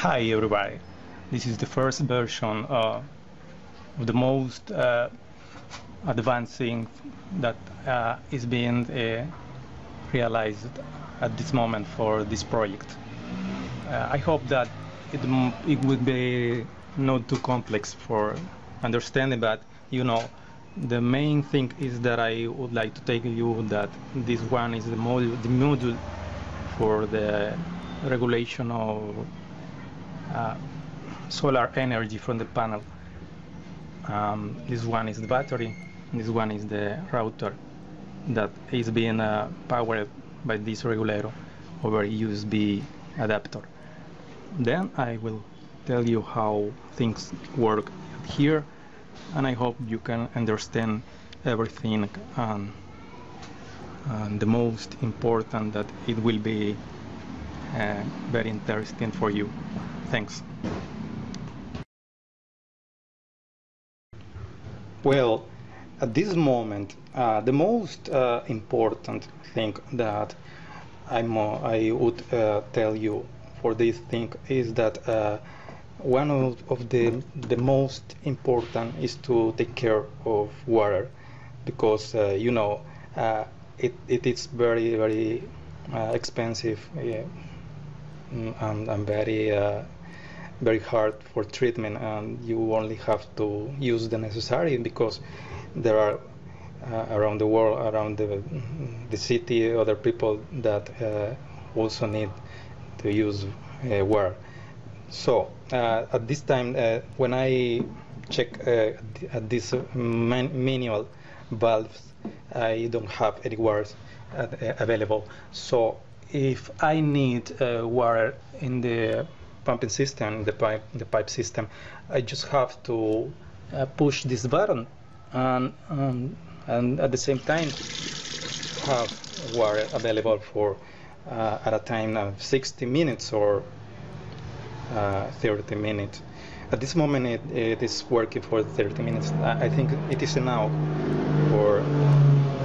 Hi everybody, this is the first version uh, of the most uh, advanced thing that uh, is being uh, realized at this moment for this project. Uh, I hope that it, it would be not too complex for understanding, but you know, the main thing is that I would like to tell you that this one is the the module for the regulation of uh, solar energy from the panel. Um, this one is the battery, this one is the router that is being uh, powered by this regulator over USB adapter. Then I will tell you how things work here and I hope you can understand everything and, and the most important that it will be uh, very interesting for you. Thanks. Well, at this moment, uh, the most uh, important thing that I'm, uh, I would uh, tell you for this thing is that uh, one of, of, the, the most important is to take care of water because, uh, you know, it, it is very, very expensive and, and very very hard for treatment and you only have to use the necessary because there are uh, around the world around the, the city other people that uh, also need to use uh, water. So uh, at this time uh, when I check uh, at this manual valves I don't have any water available. So if I need water in the pumping system, the pipe, the pipe system, I just have to uh, push this button and, um, and at the same time have water available for uh, at a time of 60 minutes or uh, 30 minutes. At this moment it, it is working for 30 minutes. I think it is enough for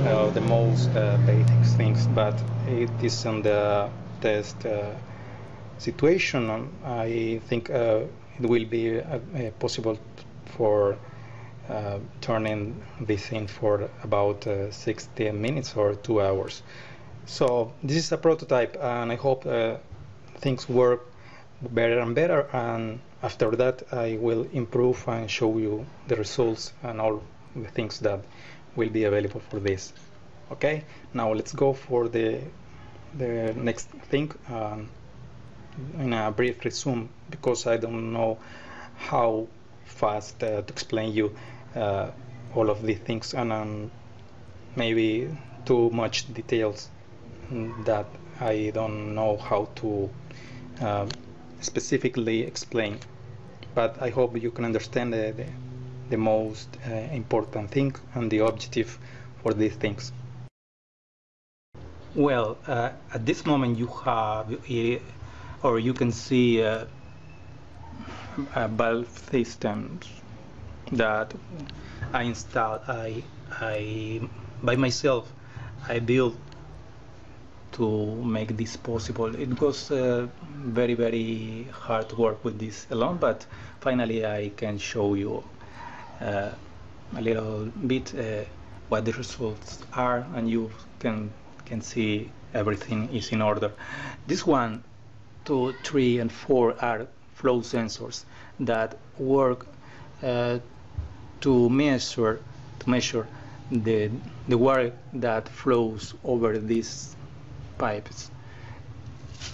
uh, the most uh, basic things, but it is on the test uh, situation, I think uh, it will be uh, uh, possible for turning this in for about 60 minutes or two hours. So this is a prototype and I hope things work better and better. And after that I will improve and show you the results and all the things that will be available for this. Okay? Now let's go for the the next thing um, in a brief resume because I don't know how fast uh, to explain you uh, all of these things and um, maybe too much details that I don't know how to uh, specifically explain but I hope you can understand the, the, the most uh, important thing and the objective for these things. Well, uh, at this moment you have or you can see uh, valve systems that I installed. I, I by myself I built to make this possible. It was uh, very very hard work with this alone, but finally I can show you uh, a little bit uh, what the results are, and you can can see everything is in order. This one two, three, and four are flow sensors that work uh, to measure to measure the the water that flows over these pipes.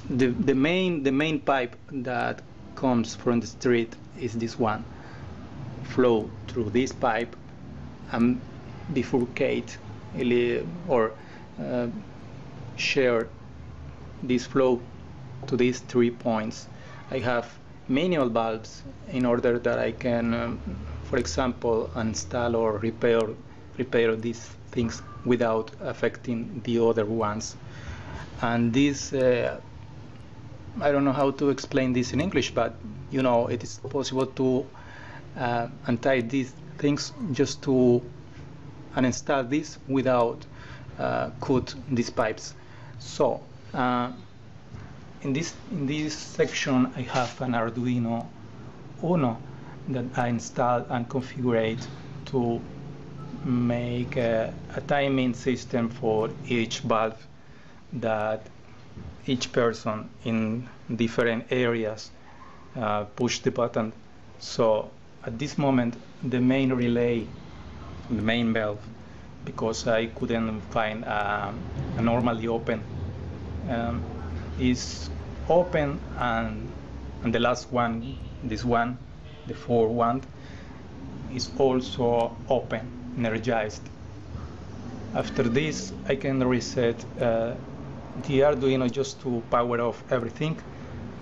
The the main the main pipe that comes from the street is this one. Flow through this pipe and bifurcate or uh, share this flow to these three points. I have manual valves in order that I can, um, for example, install or repair repair these things without affecting the other ones. And this, uh, I don't know how to explain this in English, but you know, it is possible to uh, untie these things just to uninstall this without uh, cut these pipes. So uh, in this in this section I have an Arduino Uno that I installed and configured to make a, a timing system for each valve that each person in different areas uh, push the button. So at this moment, the main relay, the main valve, because I couldn't find um, a normally open, um, is open and, and the last one, this one, the four one, is also open, energized. After this, I can reset uh, the Arduino just to power off everything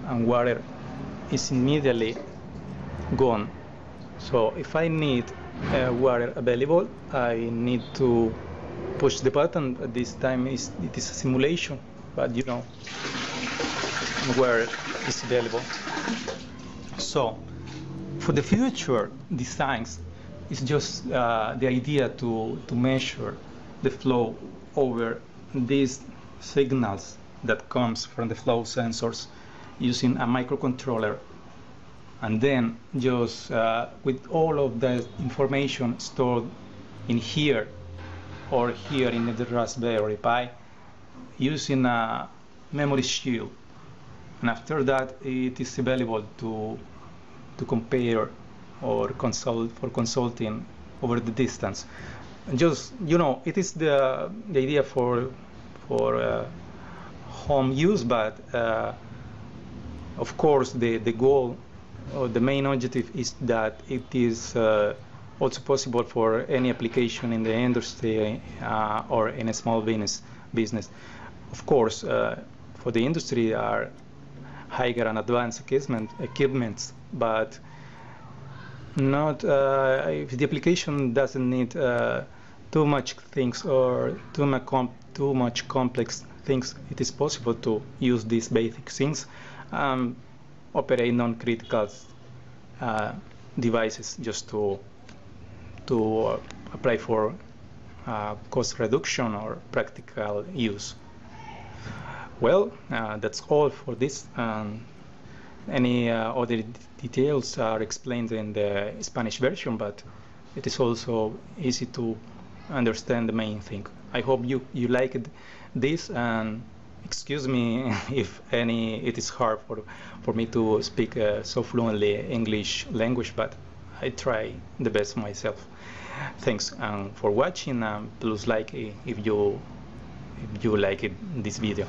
and water is immediately gone. So if I need uh, water available, I need to push the button. At this time is it is a simulation, but you know where it's available. So for the future designs, it's just uh, the idea to, to measure the flow over these signals that comes from the flow sensors using a microcontroller and then just uh, with all of the information stored in here or here in the Raspberry Pi using a memory shield and after that it is available to to compare or consult for consulting over the distance just you know it is the the idea for for uh, home use but uh, of course, the, the goal or the main objective is that it is uh, also possible for any application in the industry uh, or in a small business. business. Of course, uh, for the industry are higher and advanced equipment, equipments, but not uh, if the application doesn't need uh, too much things or too much, too much complex things, it is possible to use these basic things um, operate non-critical uh, devices just to to apply for uh, cost reduction or practical use. Well, uh, that's all for this. Um, any uh, other details are explained in the Spanish version, but it is also easy to understand the main thing. I hope you, you liked this and excuse me if any it is hard for for me to speak uh, so fluently English language but I try the best myself thanks um, for watching and please like if you if you like it, this video